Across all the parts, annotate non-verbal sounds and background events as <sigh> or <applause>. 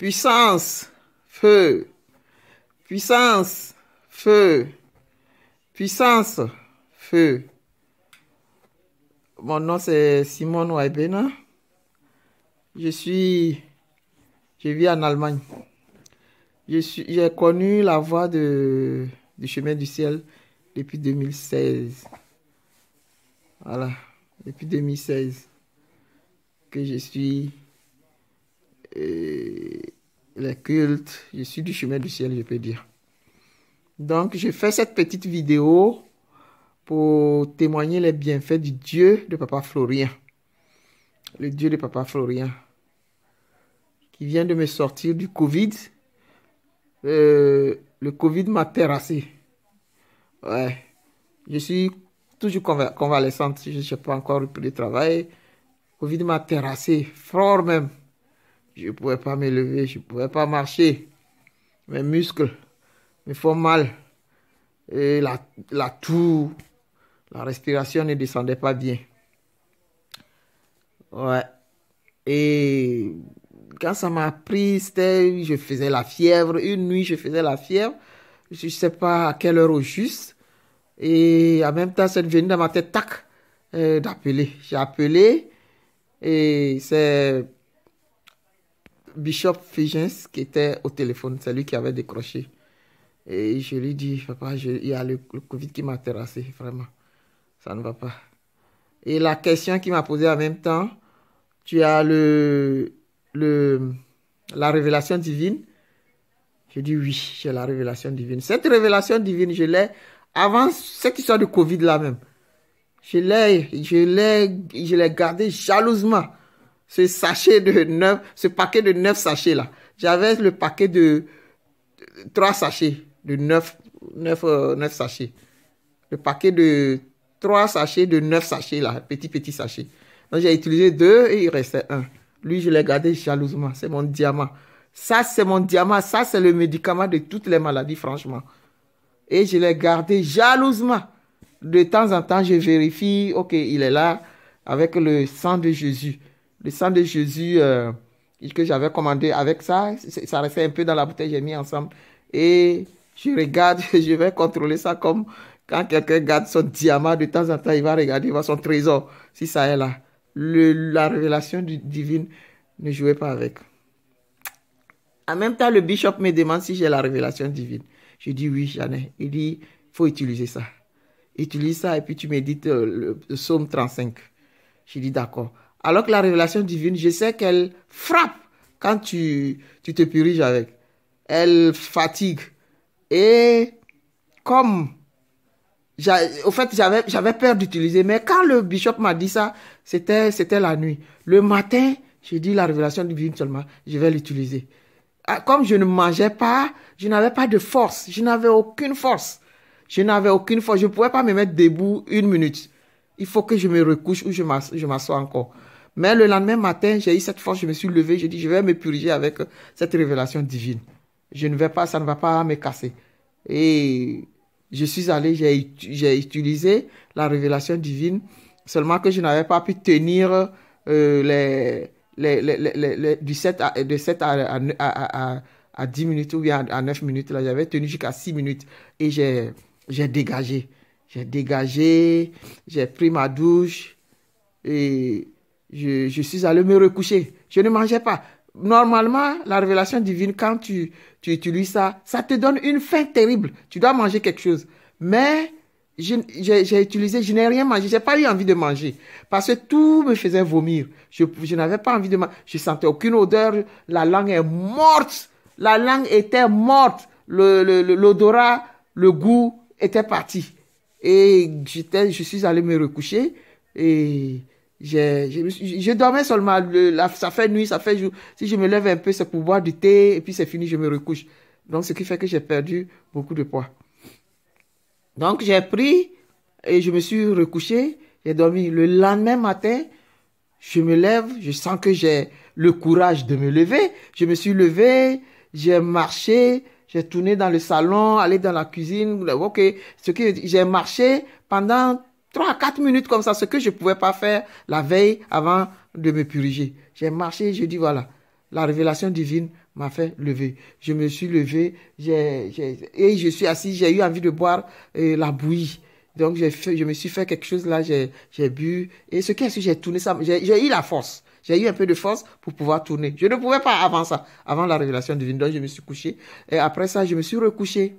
Puissance, feu. Puissance, feu. Puissance, feu. Mon nom c'est Simon Waibena. Je suis, je vis en Allemagne. J'ai connu la voie de, du chemin du ciel depuis 2016. Voilà, depuis 2016 que je suis euh, les cultes, je suis du chemin du ciel, je peux dire. Donc, je fais cette petite vidéo pour témoigner les bienfaits du Dieu de Papa Florien. Le Dieu de Papa Florien. Qui vient de me sortir du Covid. Euh, le Covid m'a terrassé. Ouais. Je suis toujours convalescente. Je n'ai pas encore repris le travail. Covid m'a terrassé, fort même. Je ne pouvais pas me lever, je ne pouvais pas marcher. Mes muscles me font mal. Et la, la toux, la respiration ne descendait pas bien. Ouais. Et quand ça m'a pris, je faisais la fièvre. Une nuit, je faisais la fièvre. Je ne sais pas à quelle heure au juste. Et en même temps, c'est venu dans ma tête, tac, euh, d'appeler. J'ai appelé et c'est Bishop Figens qui était au téléphone, c'est lui qui avait décroché. Et je lui dis, papa, il y a le, Covid qui m'a terrassé, vraiment. Ça ne va pas. Et la question qu'il m'a posée en même temps, tu as le, le, la révélation divine? Je dis oui, j'ai la révélation divine. Cette révélation divine, je l'ai avant cette histoire de Covid là même. Je l'ai, je l'ai, je l'ai gardé jalousement. Ce sachet de neuf, ce paquet de neuf sachets là. J'avais le paquet de trois sachets, de neuf, neuf, euh, neuf sachets. Le paquet de trois sachets de neuf sachets là, petit petit sachet. Donc j'ai utilisé deux et il restait un. Lui, je l'ai gardé jalousement. C'est mon diamant. Ça, c'est mon diamant. Ça, c'est le médicament de toutes les maladies, franchement. Et je l'ai gardé jalousement de temps en temps, je vérifie, ok, il est là avec le sang de Jésus. Le sang de Jésus euh, que j'avais commandé avec ça, ça restait un peu dans la bouteille, j'ai mis ensemble. Et je regarde, <laughs> je vais contrôler ça comme quand quelqu'un garde son diamant, de temps en temps, il va regarder, il va son trésor, si ça est là. La révélation divine, ne jouez pas avec. En même temps, le bishop me demande si j'ai la révélation divine. Je dis oui, j'en ai. Il dit, faut utiliser ça utilise ça et puis tu médites euh, le, le psaume 35. J'ai dit d'accord. Alors que la révélation divine, je sais qu'elle frappe quand tu, tu te puriges avec. Elle fatigue. Et comme, au fait, j'avais, peur d'utiliser, mais quand le bishop m'a dit ça, c'était, la nuit. Le matin, j'ai dit la révélation divine seulement, je vais l'utiliser. Ah, comme je ne mangeais pas, je n'avais pas de force, je n'avais aucune force. Je n'avais aucune force. Je ne pouvais pas me mettre debout une minute. Il faut que je me recouche ou je m'assois encore. Mais le lendemain matin, j'ai eu cette force, je me suis levé, j'ai dit, je vais me puriger avec cette révélation divine. Je ne vais pas, ça ne va pas me casser. Et je suis allé, j'ai utilisé la révélation divine, seulement que je n'avais pas pu tenir euh, les, les, les, les, du 7 à, de 7 à, à, à, 10 minutes ou bien à 9 minutes. Là, j'avais tenu jusqu'à 6 minutes et j'ai dégagé. J'ai dégagé, j'ai pris ma douche et je, je, suis allé me recoucher. Je ne mangeais pas. Normalement, la révélation divine, quand tu, tu utilises ça, ça te donne une faim terrible. Tu dois manger quelque chose. Mais j'ai utilisé, je n'ai rien mangé, j'ai pas eu envie de manger parce que tout me faisait vomir. Je, je n'avais pas envie de manger, je sentais aucune odeur, la langue est morte, la langue était morte, l'odorat, le, l'odorat, le goût était parti. Et j'étais, je suis allé me recoucher et j'ai, je, dormais seulement. ça fait nuit, ça fait jour. Si je me lève un peu, c'est pour boire du thé et puis c'est fini, je me recouche. Donc, ce qui fait que j'ai perdu beaucoup de poids. Donc, j'ai pris et je me suis recouché. J'ai dormi. Le lendemain matin, je me lève, je sens que j'ai le courage de me lever. Je me suis levé, j'ai marché, j'ai tourné dans le salon, allé dans la cuisine. Ok, ce que j'ai marché pendant 3 à 4 minutes comme ça, ce que je ne pouvais pas faire la veille avant de me puriger. J'ai marché, je dis voilà, la révélation divine m'a fait lever. Je me suis levé j'ai, et je suis assis, j'ai eu envie de boire euh, la bouillie. Donc j'ai fait, je me suis fait quelque chose là, j'ai, j'ai bu. Et ce qui est j'ai tourné ça, j'ai, j'ai eu la force. J'ai eu un peu de force pour pouvoir tourner. Je ne pouvais pas avant ça, avant la révélation divine. Donc je me suis couché. Et après ça, je me suis recouché.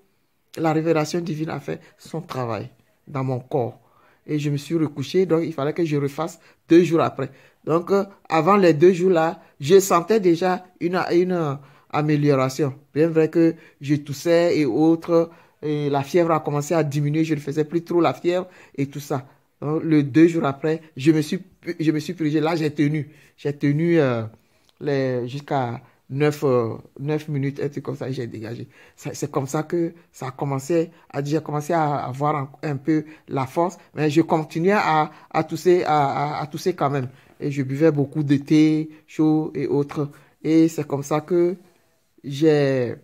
La révélation divine a fait son travail dans mon corps. Et je me suis recouché, donc il fallait que je refasse deux jours après. Donc, euh, avant les deux jours-là, je sentais déjà une, une amélioration. Bien vrai que je toussais et autres, et la fièvre a commencé à diminuer, je ne faisais plus trop la fièvre et tout ça. Donc, le deux jours après, je me suis, je me suis. Là, j'ai tenu. J'ai tenu euh, jusqu'à 9, euh, minutes, un truc comme ça, j'ai dégagé. C'est comme ça que ça a commencé à, j'ai commencé à avoir un, peu la force, mais je continuais à, tousser, à tousser quand même et je buvais beaucoup de thé chaud et autres. Et c'est comme ça que j'ai,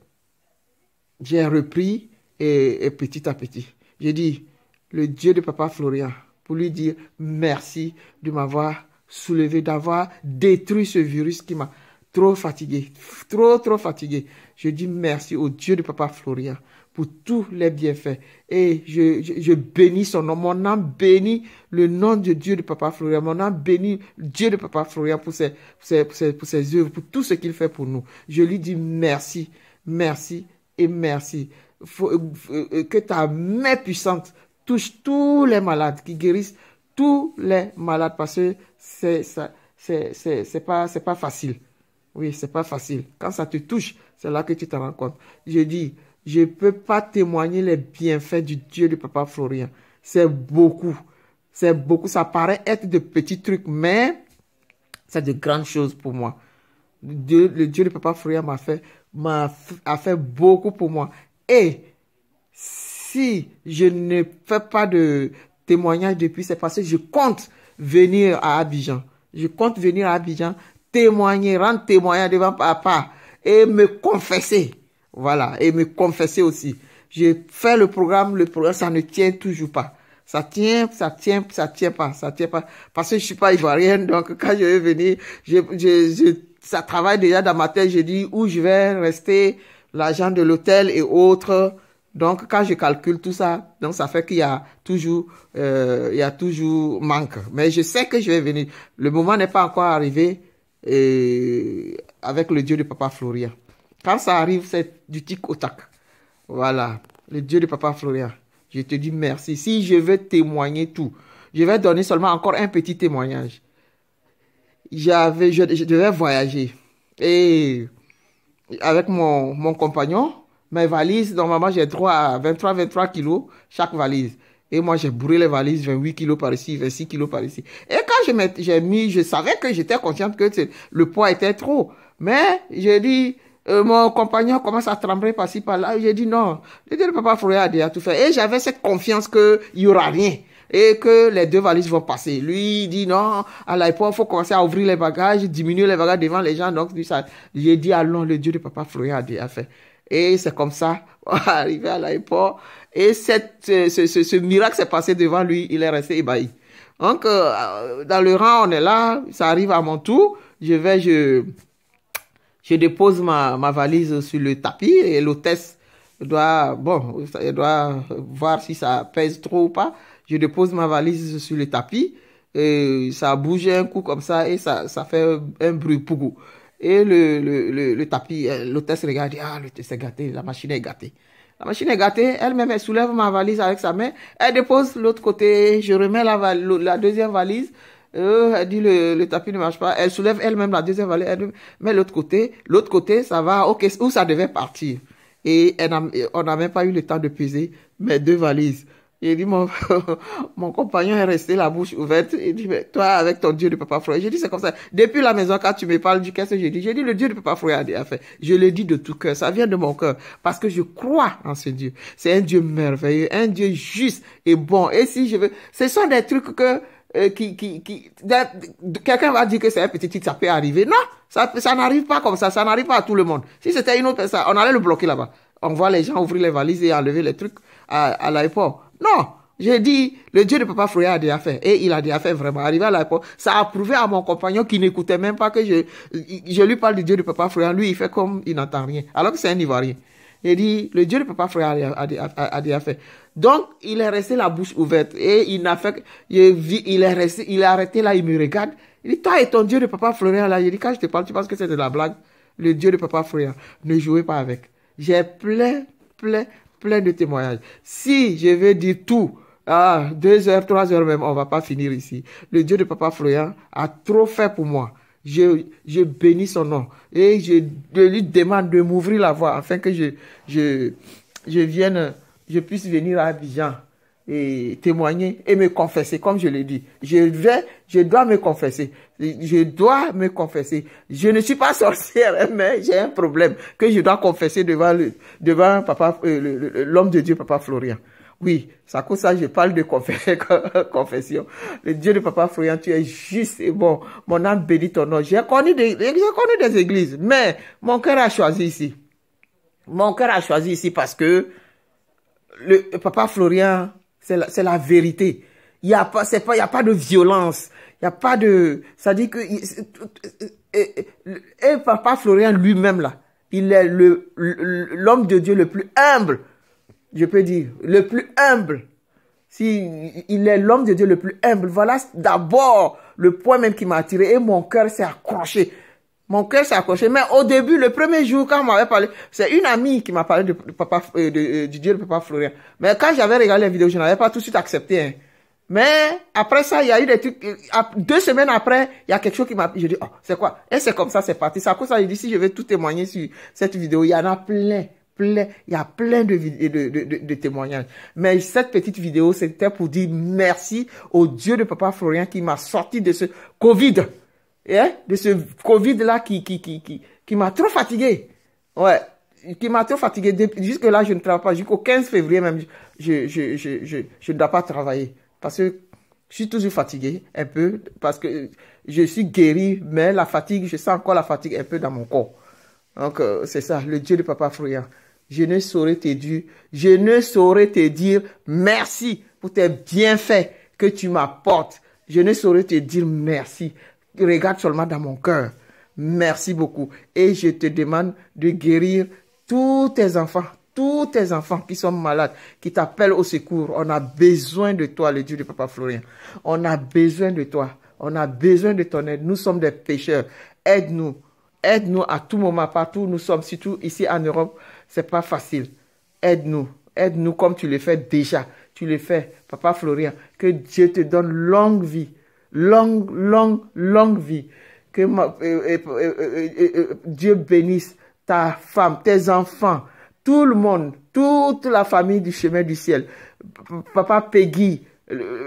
j'ai repris et, petit à petit. J'ai dit, le Dieu de Papa Florian, pour lui dire merci de m'avoir soulevé, d'avoir détruit ce virus qui m'a trop fatigué, trop, trop fatigué. Je dis merci au Dieu de Papa Florian pour tous les bienfaits. Et je, je, bénis son nom. Mon âme bénit le nom de Dieu de Papa Florian. Mon âme bénit Dieu de Papa Florian pour ses, pour ses, pour ses, pour œuvres, pour tout ce qu'il fait pour nous. Je lui dis merci, merci et merci. Euh, que ta main puissante touche tous les malades, qui guérisse tous les malades, parce que c'est, c'est, c'est, c'est pas, c'est pas facile. Oui, c'est pas facile. Quand ça te touche, c'est là que tu te rends compte. Je dis, je ne peux pas témoigner les bienfaits du Dieu de Papa Florian. C'est beaucoup. C'est beaucoup. Ça paraît être de petits trucs, mais c'est de grandes choses pour moi. Dieu, le Dieu de Papa Florian m'a fait, m'a a fait beaucoup pour moi. Et si je ne fais pas de témoignage depuis, c'est parce que je compte venir à Abidjan. Je compte venir à Abidjan, témoigner, rendre témoignage devant papa et me confesser. Voilà, et me confesser aussi. J'ai fait le programme, le programme, ça ne tient toujours pas. Ça tient, ça tient, ça tient pas, ça tient pas. Parce que je suis pas ivoirienne, donc quand je vais venir, je, je, je, ça travaille déjà dans ma tête. Je dis où je vais rester, l'argent de l'hôtel et autres. Donc quand je calcule tout ça, donc ça fait qu'il y a toujours, euh, il y a toujours manque. Mais je sais que je vais venir. Le moment n'est pas encore arrivé et avec le Dieu de Papa Florian. Quand ça arrive, c'est du tic au tac. Voilà, le Dieu de Papa Florian. Je te dis merci. Si je veux témoigner tout, je vais donner seulement encore un petit témoignage. J'avais, je, devais voyager. Et avec mon, mon compagnon, mes valises, normalement, j'ai droit à 23, 23 kilos chaque valise. Et moi, j'ai bourré les valises, 28 kilos par ici, 26 kilos par ici. Et quand j'ai mis, je savais que j'étais consciente que le poids était trop. Mais j'ai dit, euh, mon compagnon commence à trembler par-ci, par-là. J'ai dit non. J'ai dit, le papa Florian a déjà tout fait. Et j'avais cette confiance qu'il n'y aura rien. Et que les deux valises vont passer. Lui, il dit non, à l'aéroport, il faut commencer à ouvrir les bagages, diminuer les bagages devant les gens. Donc, ça, j'ai dit, allons, le Dieu de papa Florian a déjà fait. Et c'est comme ça, <laughs> arrivé à l'aéroport. Et cette, ce, ce, miracle s'est passé devant lui, il est resté ébahi. Donc, euh, dans le rang, on est là, ça arrive à mon tour. Je vais, je, je dépose ma, ma valise sur le tapis et l'hôtesse doit, bon, elle doit voir si ça pèse trop ou pas. Je dépose ma valise sur le tapis et ça bouge un coup comme ça et ça, ça fait un bruit pougou. Et le, le, le, tapis, euh, l'hôtesse regarde, ah, l'hôtesse est gâtée, la machine est gâtée. La machine est gâtée, elle-même, elle soulève ma valise avec sa main, elle dépose l'autre côté, je remets la, la deuxième valise, euh, elle dit le, le, tapis ne marche pas. Elle soulève elle-même la deuxième valise. Elle met l'autre côté. L'autre côté, ça va. Ok, où ça devait partir. Et on n'a même pas eu le temps de peser mes deux valises. Il dit, mon, <laughs> mon compagnon est resté la bouche ouverte. Il dit, mais toi, avec ton Dieu de Papa Froy. J'ai dit, c'est comme ça. Depuis la maison, quand tu me parles du qu'est-ce que j'ai dit? J'ai dit, le Dieu de Papa Froy a fait. Je le dis de tout cœur. Ça vient de mon cœur. Parce que je crois en ce Dieu. C'est un Dieu merveilleux, un Dieu juste et bon. Et si je veux, ce sont des trucs que, euh, qui, qui, qui quelqu'un va dire que c'est un petit truc, ça peut arriver. Non, ça, ça n'arrive pas comme ça, ça n'arrive pas à tout le monde. Si c'était une autre personne, on allait le bloquer là-bas. On voit les gens ouvrir les valises et enlever les trucs à, à l'aéroport. Non, J'ai dit, le Dieu de Papa Florian a déjà fait. Et il a déjà fait vraiment. Arrivé à l'époque, ça a prouvé à mon compagnon qui n'écoutait même pas que je, je lui parle du Dieu de Papa Florian. Lui, il fait comme il n'entend rien. Alors que c'est un Ivoirien. Il dit, le Dieu de Papa Florian a, déjà fait. Donc, il est resté la bouche ouverte. Et il n'a fait, il, il est resté, il est arrêté là, il me regarde. Il dit, toi et ton Dieu de Papa Florian là. Il dit, quand je te parle, tu penses que c'est de la blague? Le Dieu de Papa Florian. Ne jouez pas avec. J'ai plein, plein, plein de témoignages. Si je veux dire tout, ah, deux heures, trois heures même, on va pas finir ici. Le Dieu de Papa Florian a trop fait pour moi. Je, je bénis son nom et je, lui demande de m'ouvrir la voie afin que je, je, je vienne, je puisse venir à Abidjan et témoigner et me confesser, comme je l'ai dit. Je vais, je dois me confesser. Je dois me confesser. Je ne suis pas sorcière, mais j'ai un problème que je dois confesser devant le, devant papa, euh, l'homme de Dieu, papa Florian. Oui, ça cause ça, je parle de <laughs> confession. Le Dieu de Papa Florian, tu es juste et bon. Mon âme bénit ton nom. J'ai connu des, j'ai connu des églises, mais mon cœur a choisi ici. Mon cœur a choisi ici parce que le Papa Florian, c'est la, la vérité. Il y a pas, pas, il y a pas de violence. Il y a pas de, ça dit que, et, et Papa Florian lui-même là, il est l'homme de Dieu le plus humble je peux dire, le plus humble. Si il est l'homme de Dieu le plus humble, voilà d'abord le point même qui m'a attiré et mon cœur s'est accroché. Mon cœur s'est accroché. Mais au début, le premier jour, quand on m'avait parlé, c'est une amie qui m'a parlé de, papa, euh, de, euh, du Dieu de papa Florian. Mais quand j'avais regardé la vidéo, je n'avais pas tout de suite accepté. Hein. Mais après ça, il y a eu des trucs. Euh, deux semaines après, il y a quelque chose qui m'a. Je dis, oh, c'est quoi? Et c'est comme ça, c'est parti. C'est à cause ça, il dit, si je vais tout témoigner sur cette vidéo, il y en a plein il y a plein de, de, de, de, témoignages. Mais cette petite vidéo, c'était pour dire merci au Dieu de Papa Florian qui m'a sorti de ce Covid. Hein? De ce Covid-là qui, qui, qui, qui, qui m'a trop fatigué. Ouais. Qui m'a trop fatigué. Jusque là, je ne travaille pas. Jusqu'au 15 février même, je, je, je, je, je ne dois pas travailler. Parce que je suis toujours fatigué, un peu. Parce que je suis guéri, mais la fatigue, je sens encore la fatigue un peu dans mon corps. Donc, euh, c'est ça, le Dieu de Papa Florian je ne saurais te dire, je ne saurais te dire merci pour tes bienfaits que tu m'apportes. Je ne saurais te dire merci. Regarde seulement dans mon cœur. Merci beaucoup. Et je te demande de guérir tous tes enfants, tous tes enfants qui sont malades, qui t'appellent au secours. On a besoin de toi, le Dieu de Papa Florian. On a besoin de toi. On a besoin de ton aide. Nous sommes des pécheurs. Aide-nous. Aide-nous à tout moment, partout où nous sommes, surtout ici en Europe c'est pas facile. Aide-nous. Aide-nous comme tu le fais déjà. Tu le fais, Papa Florian. Que Dieu te donne longue vie. Longue, longue, longue vie. Que Dieu bénisse ta femme, tes enfants, tout le monde, toute la famille du chemin du ciel. Papa Peggy,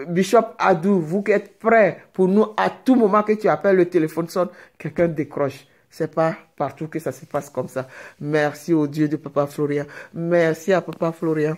Bishop Adou, vous qui êtes prêts pour nous à tout moment que tu appelles le téléphone sonne, quelqu'un décroche. C'est pas partout que ça se passe comme ça. Merci au Dieu de Papa Florian. Merci à Papa Florian.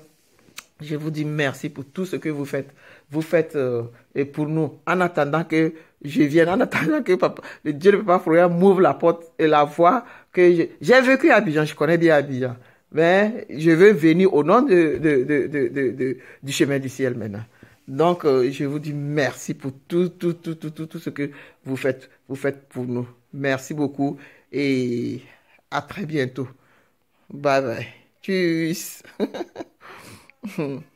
Je vous dis merci pour tout ce que vous faites. Vous faites euh, et pour nous. En attendant que je vienne, en attendant que papa, le Dieu de Papa Florian m'ouvre la porte et la voie que j'ai vécu à Abidjan. Je connais bien Abidjan. Mais je veux venir au nom de, du chemin du ciel maintenant. Donc, euh, je vous dis merci pour tout, tout, tout, tout, tout, tout ce que vous faites, vous faites pour nous. Merci beaucoup et à très bientôt. Bye bye. Tschüss. <laughs>